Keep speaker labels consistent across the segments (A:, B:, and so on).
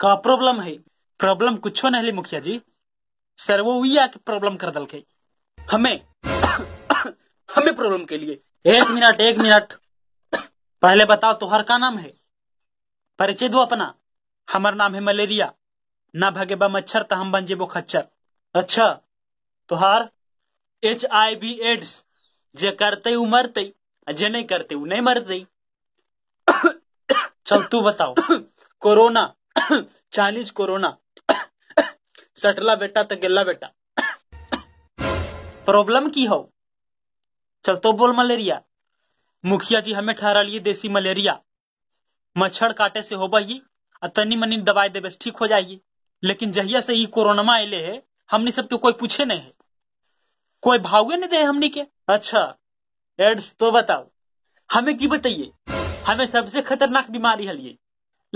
A: का प्रॉब्लम है? प्रॉब्लम कुछो नहीं, मुखिया जी। सर्वोइया के प्रॉब्लम कर दल के हमें हमें प्रॉब्लम के लिए। एक मिनट एक मिनट। पहले बताओ, तुहार का नाम है? परिचय दो अपना? हमार नाम है मलेरिया। ना भगे बा मच्छर तो हम बन जेबो खच्चर। अच्छा तुहार एच आई वी एड्स जे करते उ मरते जे नहीं करते उ नहीं मरते। चल, तू बताओ। कोरोना चालीस कोरोना। सटला बेटा तो गेला बेटा। प्रॉब्लम की हो? चल तो बोल मलेरिया। मुखिया जी हमें ठहरा लिए देसी मलेरिया। मच्छर काटे से हो बही आ तनी मनी दवाई देवे ठीक हो जाइए। लेकिन जहिया से ही कोरोनमा अले है, हमनी सबके कोई पूछे नहीं है। कोई भावे नहीं दे हमनी के? अच्छा एड्स तो बताओ। हमें की बताइए? हमें सबसे खतरनाक बीमारी हलिए।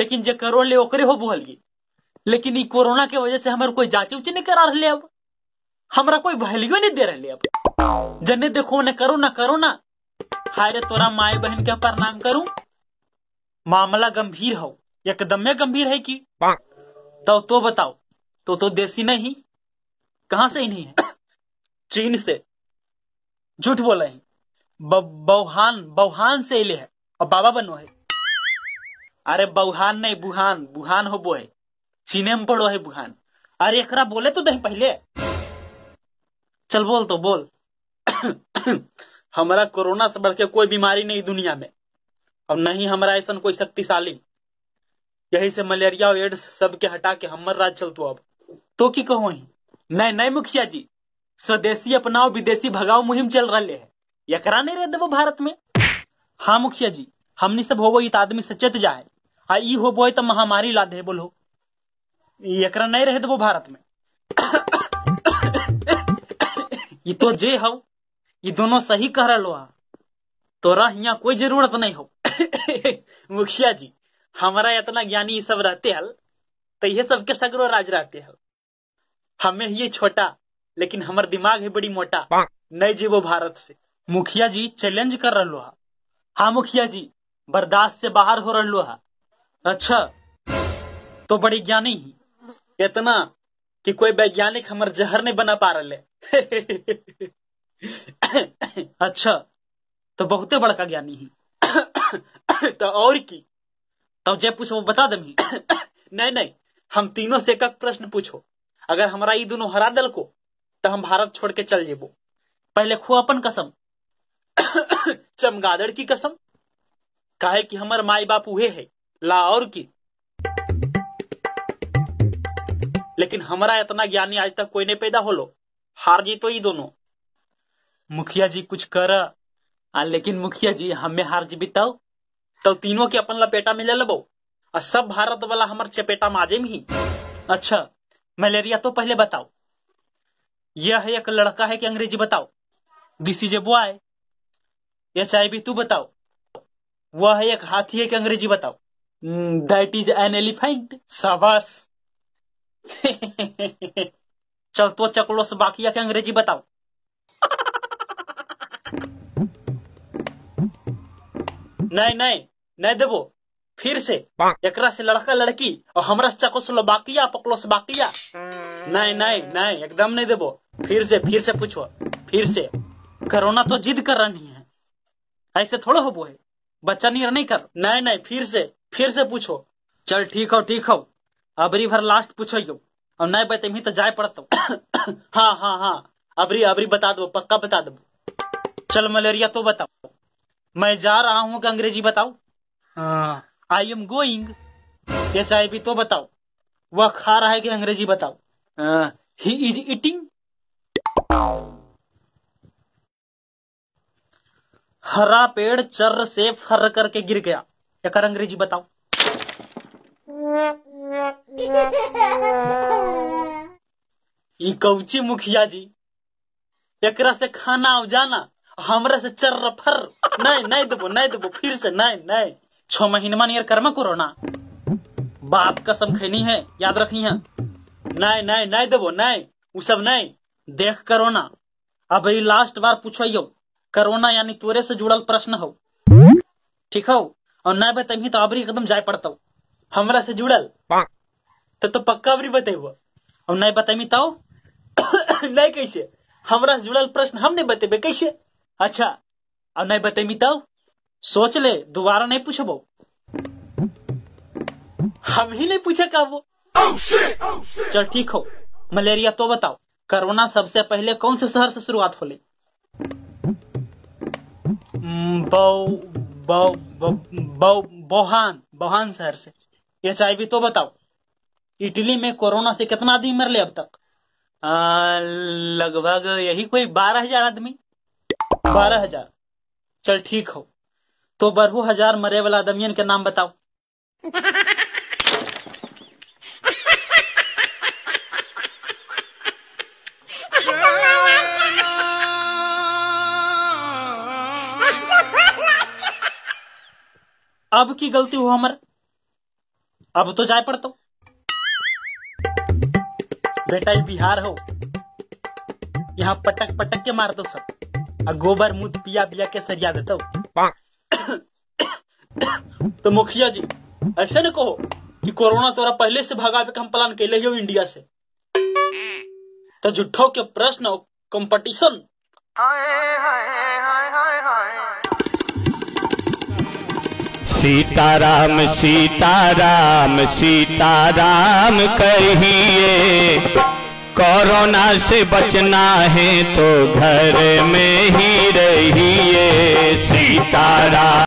A: लेकिन जे करोड़ ले ओकरे हो बुहलिए लेकिन ई कोरोना के वजह से हमारे कोई जाँच उच नहीं करा रहे अब। हमरा कोई वैल्यू नहीं दे रहे अब। जने देखो ने करो ना करो ना। हाय रे तोरा माए बहन के प्रणाम करूँ? मामला गंभीर हो। एकदम गंभीर है कि? तो तो बताओ। तो तो देसी नहीं। कहाँ से ही नहीं है? चीन से। झूठ बोले हैं। बौहान बौहान से इले है। और बाबा बनो है। अरे बौहान नहीं, बुहान। बुहान हो बो है चीने में पड़ो है बुहान। अरे एकरा बोले तो दही पहले। चल बोल तो बोल। हमारा कोरोना से बढ़ के कोई बीमारी नहीं दुनिया में। और नहीं हमारा ऐसा कोई शक्तिशाली। यही से मलेरिया और एड्स सबके हटा के हमर राज चलतो अब। तो की कहो ही? नहीं नहीं मुखिया जी। स्वदेशी अपनाओ, विदेशी भगाओ, मुहिम चल रहे है। एकरा नहीं रह देवो भारत में। हाँ मुखिया जी। हमनी सब होबो इत आदमी सचेत जाए। आ ई होबो तो महामारी ला दे बोलो एकरा नहीं रह देवो भारत में। ये तो जे हो ये दोनों सही कह रहा हा तोरा यहाँ कोई ज़रूरत नहीं हो। मुखिया जी हमारा इतना ज्ञानी ये सब रहते हल तो ये सबके सगरो राज रहते हल। हमें ये छोटा लेकिन हमार दिमाग है बड़ी मोटा। नहीं जीवो भारत से। मुखिया जी चैलेंज कर रहा हा हाँ मुखिया जी। बर्दाश्त से बाहर हो रहा हा अच्छा तो बड़ी ज्ञानी ही। इतना कि कोई वैज्ञानिक हमार जहर नहीं बना पा रहे अच्छा तो बहुते बड़का ज्ञानी ही। तो और की? तो जब पूछो वो बता दमी नहीं नहीं, हम तीनों से एक प्रश्न पूछो। अगर हमारा ये दोनों हरा दल को तो हम भारत छोड़ के चल जेबो। पहले खो अपन कसम। चमगादड़ की कसम। काहे कि हमार माई बाप उहे है ला और की। लेकिन हमारा इतना ज्ञानी आज तक कोई नहीं पैदा होलो। हार जी तो दोनों। मुखिया जी कुछ कर आ, लेकिन मुखिया जी हमें हार जी बिताओ तो तीनों के अपन लपेटा में ले लेबो। और सब भारत वाला हमार चपेटा माजे में ही। अच्छा मलेरिया तो पहले बताओ। यह है एक लड़का है कि अंग्रेज़ी बताओ। This is a boy. H I तू बताओ। वह है एक हाथी है कि अंग्रेज़ी बताओ? दैट इज़ एन एलिफेंट शाबाश। चल तो चकलो से बाकी कि अंग्रेज़ी बताओ। नहीं नहीं नहीं देबो फिर से। एक से लड़का लड़की और हमरा से चको से बाकिया पकलो से बाकिया नहीं नहीं नहीं, एकदम नहीं देबो फिर से फिर से पूछो। फिर से। कोरोना तो जिद कर रही है। ऐसे थोड़ा हो है। बच्चा नहीं नहीं कर। नहीं नहीं फिर से फिर से पूछो। चल ठीक हो ठीक हो। अबरी भर लास्ट पूछो यो। और नहीं बते तो जाए पड़तो हाँ। हाँ हाँ अबरी अबरी बता दो पक्का बता दो। चल मलेरिया तो बताओ। मैं जा रहा हूँ कि अंग्रेज़ी बताओ। I am going H I तो बताओ। वह खा रहा है कि अंग्रेज़ी बताओ? ही। इज़ ईटिंग हरा पेड़ चर से फर करके गिर गया। एक अंग्रेज़ी बताओ ई कौची मुखिया जी एकरा से खाना जाना हमरा से चर फर। नहीं नहीं देबो नहीं देबो फिर से नहीं नहीं। छह महीनमा नियर कर्मा कोरोना। बाप कसम खैनी है याद रखी है। नहीं नहीं नहीं देबो नहीं उ सब नहीं। देख करोना अब ये लास्ट बार पूछो कोरोना यानी तोरे से जुड़ल प्रश्न हो। ठीक हो? और नहीं बताई तो अबरी एकदम जाए पड़ता हमरा से जुड़ल? तो तो पक्का अबरी बतेबो और नहीं बतामी तो नहीं कैसे? हमरा से जुड़ल प्रश्न हम नहीं बतेबे कैसे? अच्छा और नहीं बतेमी तो सोच ले दोबारा नहीं पूछबो। हम ही नहीं पूछे कहबो चल ठीक हो। मलेरिया तो बताओ। कोरोना सबसे पहले कौन से शहर से शुरुआत होली? बोहान बोहान शहर से। एच आई तो बताओ। इटली में कोरोना से कितना आदमी मर ले अब तक? लगभग यही कोई बारह हज़ार आदमी। बारह हज़ार। चल, ठीक हो। तो बरहू हज़ार मरे वाला आदमियन के नाम बताओ। अब की गलती हो हमर। अब तो जाए पड़तो। बेटा, ये बिहार हो। यहाँ पटक पटक के मार दो सब। और गोबर मुद पिया पिया के सरिया देते। तो मुखिया जी, ऐसे न कहो कि कोरोना तोरा पहले से भगावे के हम प्लान कैले हो इंडिया से। तो झूठो के प्रश्न कंपटीशन
B: सीताराम सीताराम सीताराम कहिए कोरोना से बचना है तो घर में ही रहिए सीताराम।